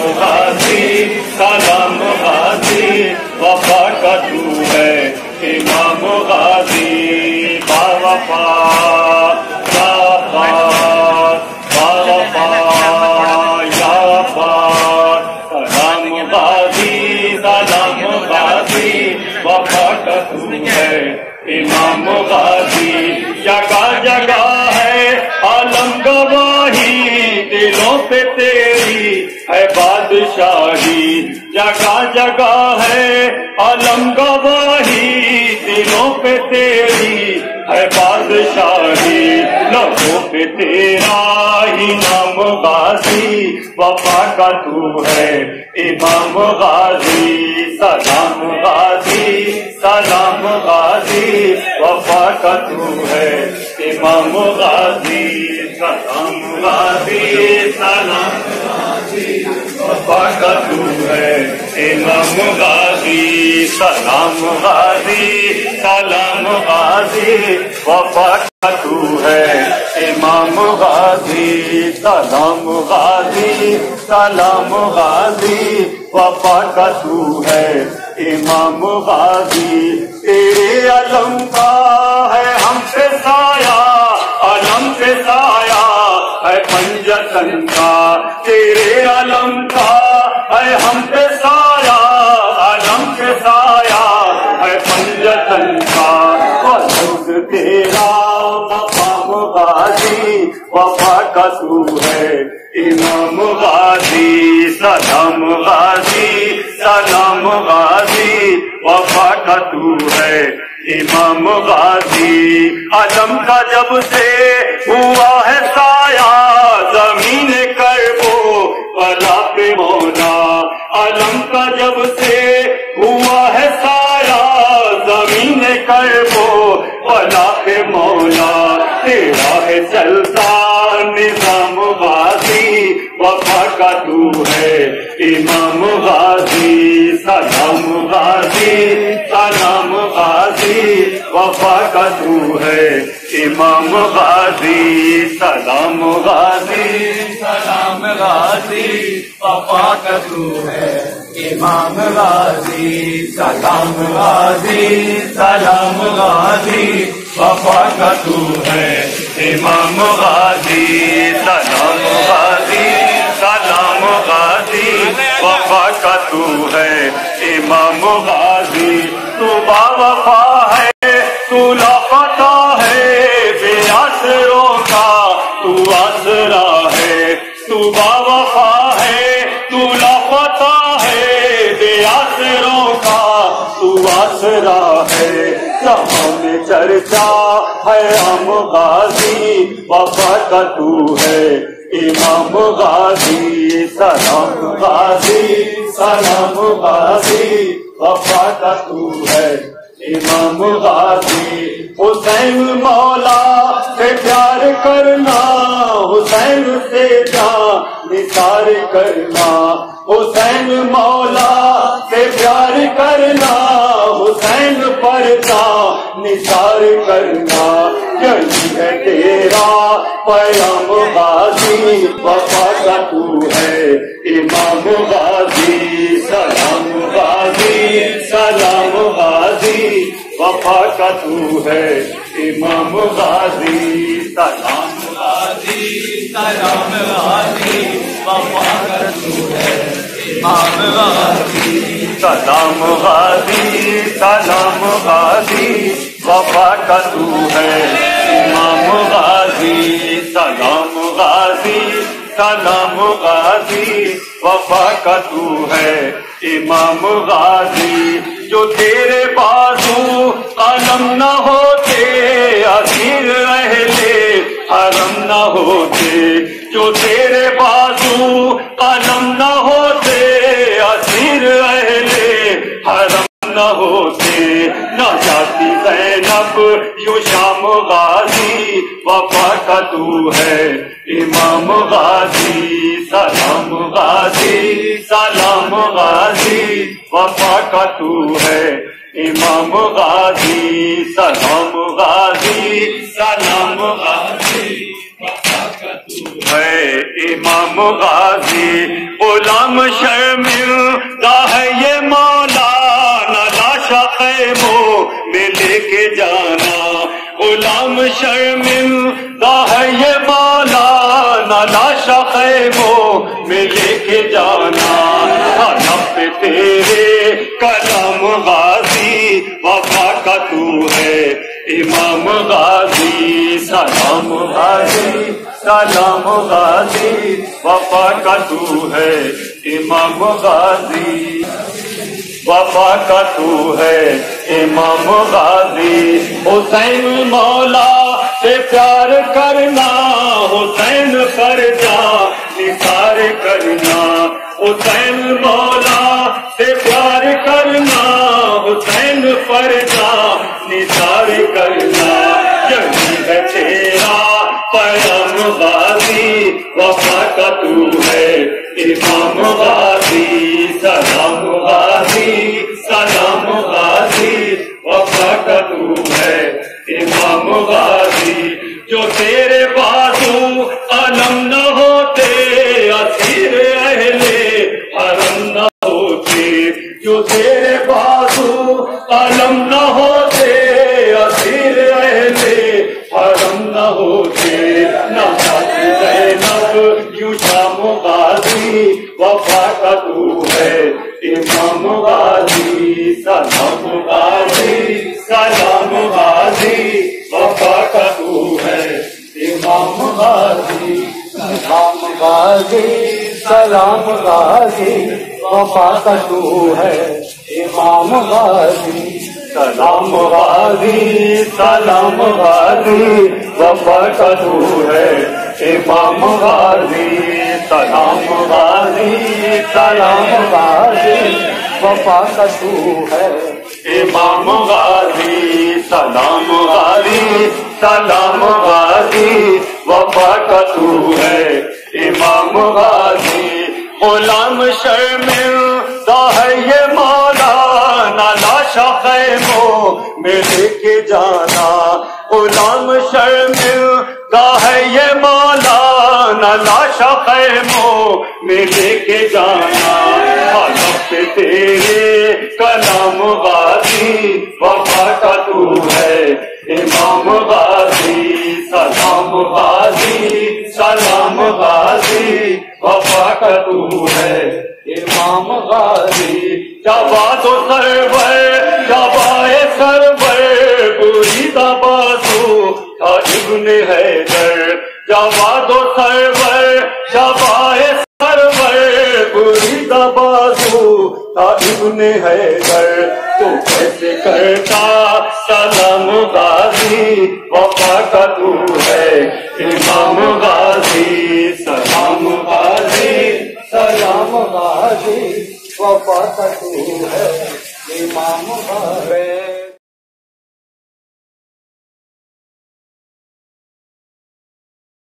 غازی سلام غازی وفا کا تو ہے امام غازی با وفا با وفا یا سلام غازی سلام غازی وفا کا تو ہے امام غازی جگہ جگہ ہے عالم گواہی، دلوں پہ تیری ہے بادشاہی جگہ جگہ ہے عالم گواہی دلوں پہ تیری ہے بادشاہی لبوں پہ تیرا ہی نام غازی وفا کا تو ہے امام غازی سلام غازی سلام غازی وفا کا تو ہے امام غازی سلام غازی سلام غازی کا تو ہے امام غازی سلام غازی سلام غازی، وفا کا تو ہے، امام غازی، سلام غازی سلام غازی وفا کا تو ہے امام غازی، تیرے علم کا ہے، ہم سے سایہ پنجتن کا تیرے علم کا ہے ہم سے سایہ علم سے سایہ۔ ہے پنجتن کا وجود تیرا مقام غازی وفا کا تو ہے۔ امام غازی، سلام غازی سلام غازی، وفا کا تو ہے۔ امام غازی علم کا جب سے ہوا ہے سایہ، زمین کر وہ بلا پہ مولا۔ علم کا جب سے ہوا ہے سایہ، زمین کر وہ بلا پہ مولا۔ تیرا ہے چلتا نظام غازی، وفا کا تو ہے۔ امام غازی، سلام غازی، سلام وفا کا تو ہے، امام غازی، سلام غازی۔ سلام غازی، وفا کا تو ہے۔ امام غازی، سلام غازی سلام غازی، وفا کا تو ہے۔ امام غازی، سلام غازی سلام غازی، وفا کا تو ہے۔ امام غازی تو با وفا تو لاپتا ہے، بے آسروں کا تو آسرا ہے۔ تو با وفا ہے، تو لاپتا ہے۔ بے آسروں کا تو آسرا ہے۔ جہاں میں چرچا ہے، ہم غازی وفا کا تو ہے۔ امام غازی، سلام غازی سلام غازی وفا کا تو ہے۔ امام غازی، حسین مولا، سے پیار کرنا، حسین سے جان نثار کرنا، حسین مولا، سے پیار کرنا، حسین پر جان نثار کرنا، یہی ہے تیرا پیام غازی، وفا کا تو ہے، امام غازی، سلام غازی۔ سلام غازی، وفا کا تو ہے امام غازی، سلام غازی سلام غازی، وفا کا تو ہے امام غازی، سلام غازی سلام غازی، وفا کا تو ہے امام غازی، سلام غازی سلام غازی، وفا کا تو ہے امام غازی جو تیرے بازو قلم نہ ہوتے اسیر اہلے حرم نہ ہوتے۔ جو تیرے بازو قلم نہ ہوتے نہ ہوتے نہ جاتی زینب یوں شام غازی وفا کا تو ہے امام غازی سلام غازی سلام غازی وفا کا تو ہے امام غازی سلام غازی سلام غازی ہے امام غازی غلام شرمل ہے یہ مولا نلاشا خیمو میں لے کے جانا۔ غلام شرمل ہے یہ مولا نلاشا خیمو میں لے کے جانا۔ پہ تیرے کلام غازی، وفا کا تو ہے۔ امام غازی، سلام غازی سلام غازی، وفا کا تو ہے۔ امام غازی وفا کا تو ہے امام غازی حسین مولا سے پیار کرنا، حسین پر جا، نثار کرنا، حسین مولا وفا کا تو ہے، امام غازی، سلام غازی سلام غازی، وفا کا تو ہے، امام غازی۔ جو تیرے بازو علم نہ ہوتے، اسیر اہل حرم نہ ہوتے۔ جو تیرے بازو علم نہ ہوتے یوں غازی وفا کا تو ہے۔ امام غازی سلام غازی سلام غازی وفا کا تو ہے۔ امام غازی سلام غازی سلام غازی وفا کا تو ہے۔ امام غازی سلام غازی سلام غازی وفا کا تو ہے۔ امام غازی سلام غازی سلام غازی وفا کا تو ہے۔ امام غازی، سلام غازی سلام غازی وفا کا تو ہے۔ امام غازی، غلام شرمل ہے یہ مولا نلاشا خیمو میں لے کے جانا۔ غلام شرمل ہے یہ مولا نلاشا خیمو میں لے کے جانا۔ حلف پہ تیرے کلام غازی وفا کا تو ہے۔ امام غازی سلام غازی سلام غازی وفا کا تو ہے۔ امام غازی جواد و سرور جوائے سرور، بری دباسو تھا ابن حیدر۔ جواد و سرور جوائے سرور، بری دباسو تھا ابن حیدر۔ تو کیسے کرتا؟ سلام غازی، وفا کا تو ہے۔ امام غازی، سلام غازی سلام غازی، وفا کا تو ہے۔ امام غازی۔